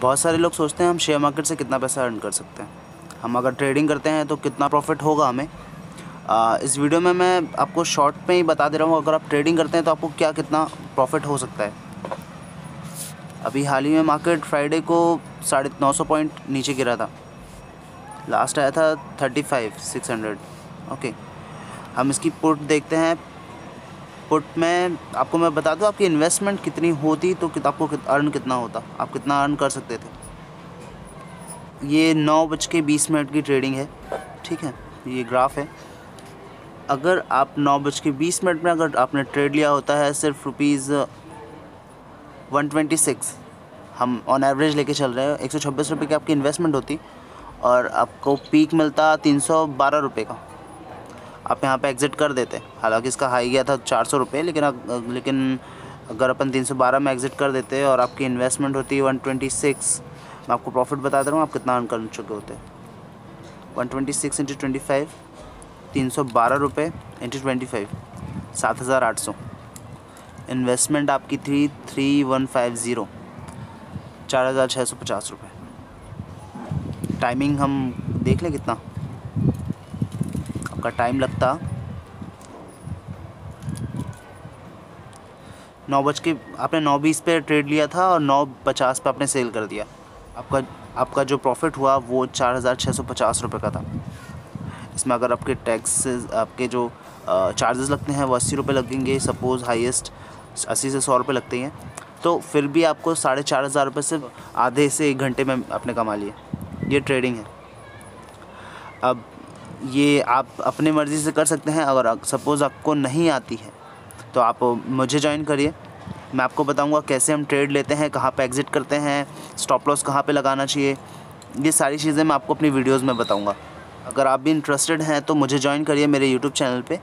बहुत सारे लोग सोचते हैं हम शेयर मार्केट से कितना पैसा अर्न कर सकते हैं। हम अगर ट्रेडिंग करते हैं तो कितना प्रॉफिट होगा हमें? आ, इस वीडियो में मैं आपको शॉर्ट में ही बता दे रहा हूँ अगर आप ट्रेडिंग करते हैं तो आपको क्या कितना प्रॉफिट हो सकता है। अभी हाल ही में मार्केट फ्राइडे को साढ़े नौ सौ पॉइंट नीचे गिरा था। लास्ट आया था thirty five six hundred okay हम इसकी पुट देखते हैं पुट में आपको मैं बता दूँ आपकी इन्वेस्टमेंट कितनी होती तो आपको कित, अर्न कितना होता? आप कितना अर्न कर सकते थे? ये नौ बज के बीस मिनट की ट्रेडिंग है ठीक है? ये ग्राफ है। अगर आप नौ बज के बीस मिनट में अगर आपने ट्रेड लिया होता है सिर्फ़ रुपीज़ वन ट्वेंटी सिक्स हम ऑन एवरेज लेके चल रहे हैं। एक सौ छब्बीस रुपये की आपकी इन्वेस्टमेंट होती और आपको पीक मिलता तीन सौ बारह रुपये का। आप यहाँ पे एग्ज़िट कर देते। हालाँकि इसका हाई गया था चार सौ रुपये, लेकिन लेकिन अगर अपन तीन सौ बारह में एग्ज़िट कर देते और आपकी इन्वेस्टमेंट होती वन ट्वेंटी सिक्स मैं आपको प्रॉफिट बता दे रहा हूँ, आप कितना अर्न कर चुके होते। One twenty six into twenty five तीन सौ बारह रुपये इंटू ट्वेंटी फाइव सात हज़ार आठ सौ। इन्वेस्टमेंट आपकी three three one five zero, चार हज़ार छः सौ पचास रुपये। टाइमिंग हम देख लें कितना। आपका टाइम लगता। नौ बज के, आपने नौ बीस पे ट्रेड लिया था और नौ पचास पे आपने सेल कर दिया। आपका आपका जो प्रॉफिट हुआ वो चार हज़ार छः सौ पचास रुपये का था। इसमें अगर आपके टैक्स आपके जो चार्जेस लगते हैं वो अस्सी रुपये लगेंगे सपोज़ हाईएस्ट अस्सी से सौ रुपये लगते हैं। तो फिर भी आपको साढ़े चार हज़ार रुपये से आधे से एक घंटे में आपने कमा लिए। ये ट्रेडिंग है। अब ये आप अपनी मर्ज़ी से कर सकते हैं, अगर सपोज़ आपको नहीं आती है तो आप मुझे ज्वाइन करिए। मैं आपको बताऊँगा कैसे हम ट्रेड लेते हैं, कहाँ पे एग्ज़िट करते हैं स्टॉप लॉस कहाँ पे लगाना चाहिए। ये सारी चीज़ें मैं आपको अपनी वीडियोस में बताऊँगा। अगर आप भी इंटरेस्टेड हैं तो मुझे ज्वाइन करिए मेरे यूट्यूब चैनल पे।